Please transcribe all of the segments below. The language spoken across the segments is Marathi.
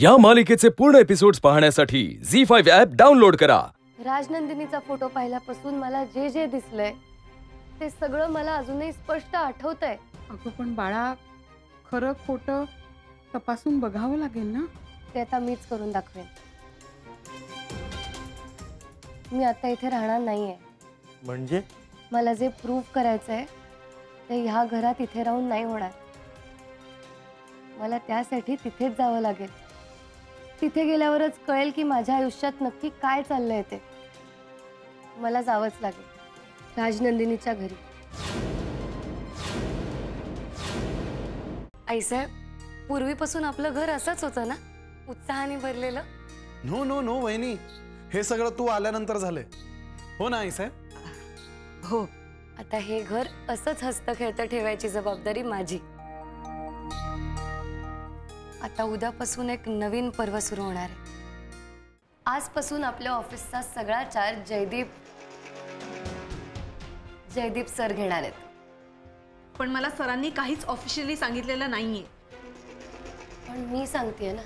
या मालिकेचे पूर्ण एपिसोड्स पाहण्यासाठी झी फाईव्ह ॲप डाउनलोड करा. राजनंदिनीचा फोटो पाहिल्यापासून मला जे जे दिसलंय ते सगळं मला अजूनही स्पष्ट आठवत आहे अगं पण बाळा खरं खोटं तपासून बघावं लागेल ना? ते आता मीच करून दाखवेन. मी आता इथे राहणार नाहीये. म्हणजे? मला जे प्रूव्ह करायचं आहे ते ह्या घरात इथे राहून नाही होणार. मला त्यासाठी तिथेच जावं लागेल. तिथे गेल्यावरच कळेल की माझ्या आयुष्यात नक्की काय चाललंय ते. मला जावंच लागेल. राजनंदिनीच्या घरी. आईसाहेब पूर्वीपासून आपलं घर असंच होतं ना? उत्साहाने भरलेलं? नो नो नो वहिनी. हे सगळं तू आल्यानंतर झालंय. हो ना आई साहेब? हो. आता हे घर असंच हस्त खेळतं ठेवायची जबाबदारी माझी. आता उद्यापासून एक नवीन पर्व सुरू होणार आहे. आजपासून आपल्या ऑफिसचा सगळा चार्ज जयदीप जयदीप सर घेणार आहेत. पण मला सरांनी काहीच ऑफिशियली सांगितलेलं नाहीये. पण मी सांगते ना.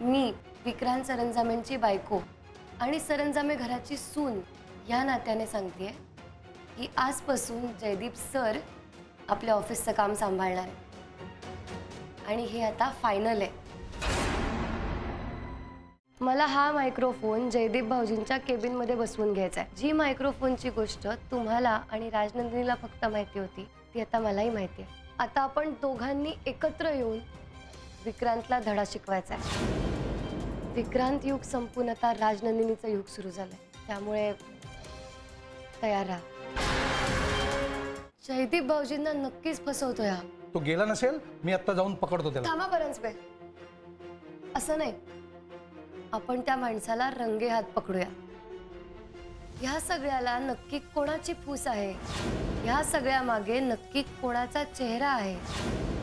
मी विक्रांत सरंजामेंची बायको आणि सरंजामे घराची सून या नात्याने सांगते की आजपासून जयदीप सर आपल्या ऑफिसचं काम सांभाळणार आहे आणि हे आता फायनल आहे. मला हा मायक्रोफोन जयदीप भाऊजींच्या केबिनमध्ये बसवून घ्यायचा आहे. जी मायक्रोफोनची गोष्ट तुम्हाला आणि राजनंदिनीला फक्त माहिती होती ती आता मलाही माहिती आहे. आता आपण दोघांनी एकत्र येऊन विक्रांतला धडा शिकवायचा आहे. विक्रांत युग संपून आता राजनंदिनीचं युग सुरू झालंय. त्यामुळे तयार राहा. जयदीप भाऊजींना नक्कीच फसवतोय हा. तो गेला नसेल मी आत्ता जाऊन पकडतो त्याला. थांबा बे असं नाही. आपण त्या माणसाला रंगे हात पकडूया. ह्या सगळ्याला नक्की कोणाची फूस आहे? ह्या सगळ्या मागे नक्की कोणाचा चेहरा आहे?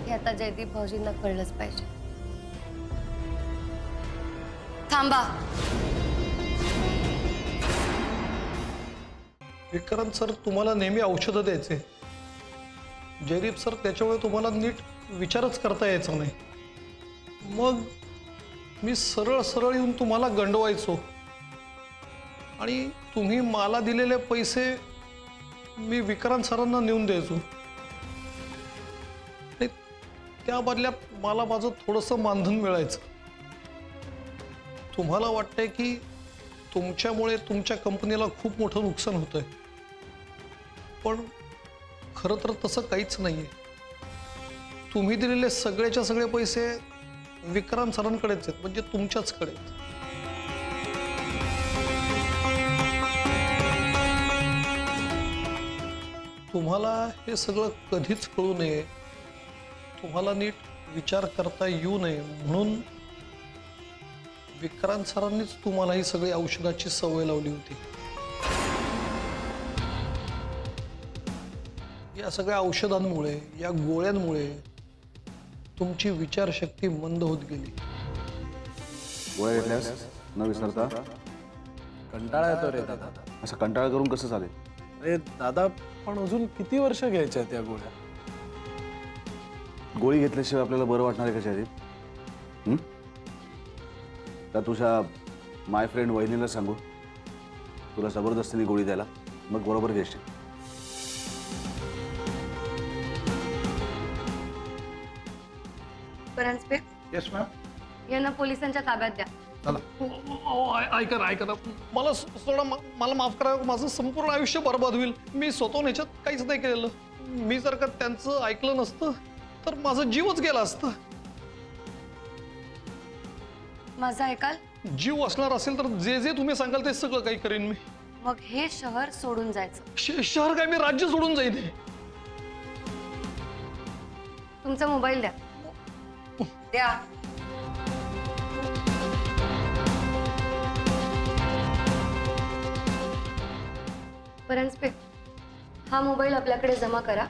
हे आता जयदीप भाऊजींना कळलंच पाहिजे. थांबा. विक्रांत सर तुम्हाला नेहमी औषधं द्यायचे. जयदीप सर त्याच्यामुळे तुम्हाला नीट विचारच करता यायचा नाही. मग मी सरळ सरळ येऊन तुम्हाला गंडवायचो. आणि तुम्ही मला दिलेले पैसे मी विक्रांत सरांना नेऊन द्यायचो. आणि त्या बदल्यात मला माझं थोडंसं मानधन मिळायचं. तुम्हाला वाटतंय की तुमच्यामुळे तुमच्या कंपनीला खूप मोठं नुकसान होतंय. पण खरं तर तसं काहीच नाहीये. तुम्ही दिलेले सगळेच्या सगळे पैसे विक्रांत सरांकडेच आहेत म्हणजे तुमच्याचकडे आहेत. तुम्हाला हे सगळं कधीच कळू नये. तुम्हाला नीट विचार करता येऊ नये. म्हणून विक्रांत सरांनीच तुम्हाला ही सगळी औषधाची सवय लावली होती. या सगळ्या औषधांमुळे या गोळ्यांमुळे तुमची विचारशक्ती मंद होत गेली. गोळ्या घेतल्यास? न विसरता? कंटाळा येतो रे दादा. असं कंटाळा करून कसं चालेल? अरे दादा पण अजून किती वर्ष घ्यायच्या त्या गोळ्या? गोळी घेतल्याशिवाय आपल्याला बरं वाटणार आहे कशा हं? त्या तुझ्या माय फ्रेंड वहिनीला सांगू. तुला जबरदस्तीने गोळी द्यायला. मग बरोबर येस मॅम यांना पोलिसांच्या ताब्यात द्या. चला. ऐका ना ऐका ना. मला स- सोडा म- मला माफ करा माझं संपूर्ण आयुष्य बर्बाद होईल. मी स्वतःहून ह्याच्यात काहीच नाही केलेलं. मी जर का त्यांचं ऐकलं नसतं तर माझं जीवच गेला असतं. माझं ऐकाल? जीव असणार असेल तर जे जे तुम्ही सांगाल ते सगळं काही करेन मी. मग हे शहर सोडून जायचं. श- शहर काय? मी राज्य सोडून जाईन तुमचा मोबाईल द्या. द्या परांजपे हा मोबाईल आपल्याकडे जमा करा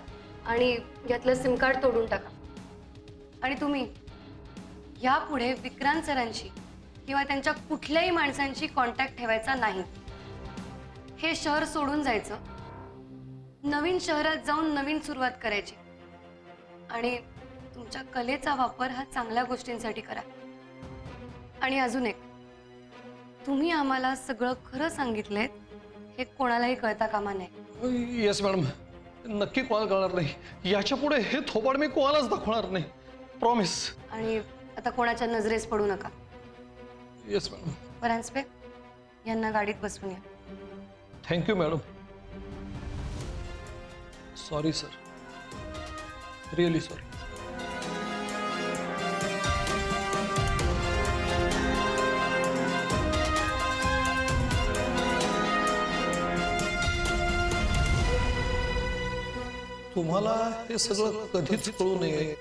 आणि यातलं सिम कार्ड तोडून टाका. आणि तुम्ही यापुढे विक्रांत सरांशी किंवा त्यांच्या कुठल्याही माणसांशी कॉन्टॅक्ट ठेवायचा नाही. हे शहर सोडून जायचं. नवीन शहरात जाऊन नवीन सुरुवात करायची. आणि तुमच्या कलेचा वापर हा चांगल्या गोष्टींसाठी करा. आणि अजून एक तुम्ही आम्हाला सगळं खरं सांगितलंय हे कोणालाही कळता कामा नये. येस मॅडम नक्की कोणाला कळणार नाही. याच्यापुढे हे थोबाड मी कोणालाच दाखवणार नाही. प्रॉमिस आणि आता कोणाच्या नजरेस पडू नका. येस मॅडम परांजपे यांना गाडीत बसवून या. Thank you madam sorry sir really sorry तुम्हाला हे सगळं कधीच कळू नये.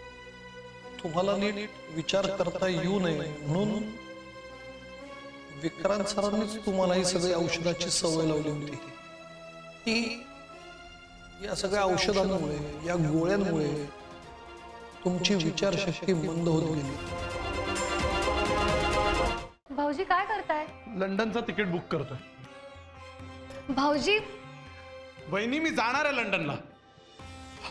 तुम्हाला नीट विचार करता येऊ नये म्हणून विक्रांत सरांनीच तुम्हाला ही सगळी औषधाची सवय लावली होती. ती या सगळ्या औषधांमुळे या गोळ्यांमुळे तुमची विचारशक्ती मंद होत गेली. भाऊजी काय करताय? लंडनचं तिकीट बुक करतोय. भाऊजी? वहिनी मी जाणार आहे लंडनला.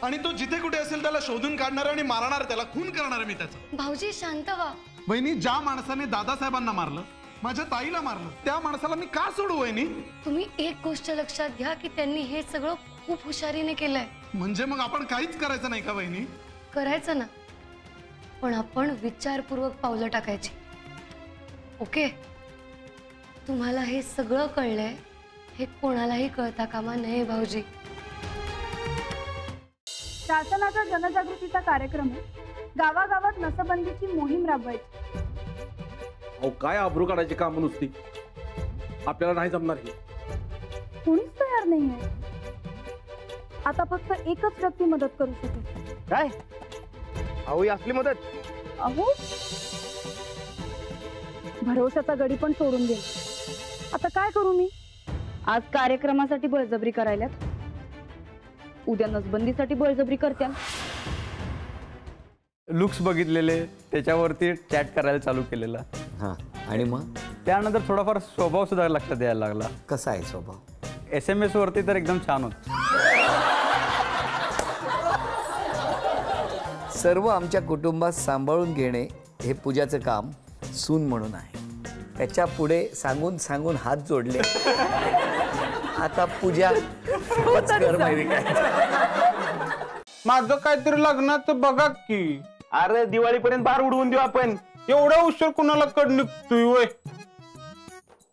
आणि तो जिथे कुठे असेल त्याला शोधून काढणार आणि मारणार त्याला खून करणार मी त्याचा. भाऊजी शांत व्हा. वहिनी ज्या माणसाने दादासाहेबांना मारलं माझ्या ताईला मारलं त्या माणसाला मी का सोडू वहिनी? तुम्ही एक गोष्ट लक्षात घ्या की त्यांनी हे सगळं खूप हुशारीने केलंय. म्हणजे मग आपण काहीच करायचं नाही का वहिनी? करायचं ना. पण आपण विचारपूर्वक पावलं टाकायची. ओके? तुम्हाला हे सगळं कळलंय हे कोणालाही कळता कामा नये भाऊजी. शासनाचा जनजागृतीचा कार्यक्रम आहे. गावागावात नसबंदीची मोहीम राबवायची. अहो काय आबरू काढायची काम नुसती? आपल्याला नाही जमणार ही. कोणीच तयार नाहीये आता फक्त एकच व्यक्ती मदत करू शकेल काय? अहो ही असली मदत? अहो भरोशाचा गडी पण सोडून गेला आता काय करू मी? आज कार्यक्रमासाठी बळजबरी करायल्यात? उद्या नसबंदीसाठी बळजबरी करत्या. लुक्स बघितलेले त्याच्यावरती चॅट करायला चालू केलेला. हां आणि मग? त्यानंतर थोडाफार स्वभाव सुद्धा लक्षात यायला लागला. कसा आहे स्वभाव? एस एम एस वरती तर एकदम छान होत. सर्व आमच्या कुटुंबात सांभाळून घेणे हे पूजाचं काम सून म्हणून आहे. त्याच्या पुढे सांगून सांगून हात जोडले. आता पूजा काय? माझं काहीतरी लग्नाचं बघा की. अरे दिवाळीपर्यंत बाहेर उडवून देऊ आपण. एवढा उशीर कुणाला कड निघतोय वय?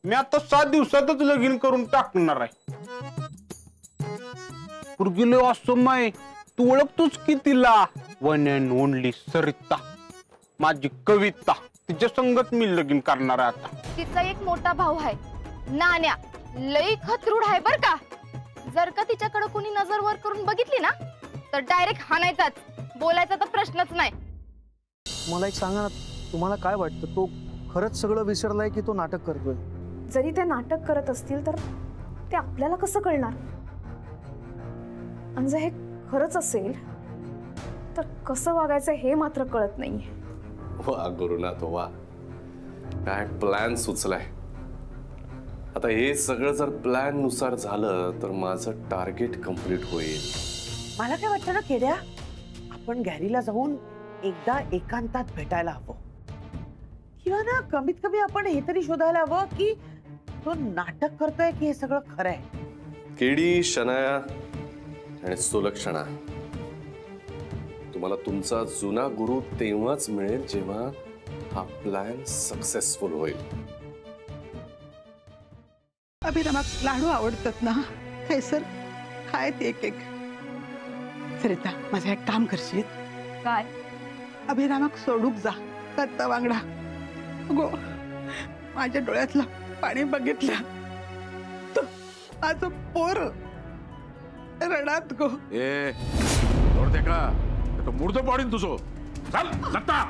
मी आता सात दिवसातच लगीन करून टाकणार आहे. पुरगिले असो माय तू ओळखतोच की तिला? One and only Sarita. माझी कविता. तिच्या संगत मी लगीन करणार आहे आता. तिचा एक मोठा भाऊ आहे. नाण्या. लई खतरूड आहे बर का. जर का तिच्याकडे कोणी नजर वर करून बघितली ना तर डायरेक्ट हाणायचाच. बोलायचा तर प्रश्नच नाही. मला एक सांगा ना तुम्हाला काय वाटतं? तो खरंच सगळं विसरलाय की तो नाटक करतोय? जरी ते नाटक करत असतील तर ते आपल्याला कसं कळणार? आणि जर हे खरंच असेल तर कसं वागायचं हे मात्र कळत नाहीये. वा गुरुनाथ वा. काय प्लॅन सुचलाय. आता हे सगळं जर प्लॅननुसार झालं तर माझं टार्गेट कंप्लीट होईल. मला काय वाटतं ना केड्या आपण गॅरीला जाऊन एकदा एकांतात भेटायला हवं. किंवा ना कमीत कमी आपण हे तरी शोधायला हवं की तो नाटक करतोय की हे सगळं खरं आहे केडी शनाया आणि सुलक्षणा. तुम्हाला तुमचा जुना गुरु तेव्हाच मिळेल जेव्हा हा प्लॅन सक्सेसफुल होईल. अभिरामाक लाडू आवडतात ना? काय सर खायत एक एक सरिता माझं एक काम करशील? काय? अभिरामाक सोडूक जा दत्ता वांगडा. गो माझ्या डोळ्यातलं पाणी बघितलं. तर माझं पोर रडात गो. ए ते का? तो मुर्द पाडीन तुझं. चल दत्ता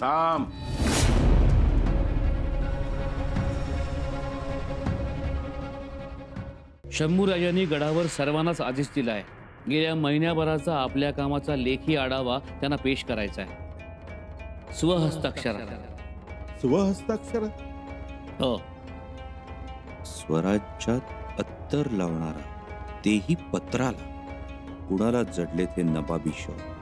थांब. शंभूराजांनी गडावर सर्वांनाच आदेश दिलाय. गेल्या महिन्याभराचा आपल्या कामाचा लेखी आढावा त्यांना पेश करायचा आहे. स्वहस्ताक्षरात. स्वहस्ताक्षर हो. स्वराज्यात अत्तर लावणारा तेही पत्राला. कुणाला जडलेत हे नबाबी शौक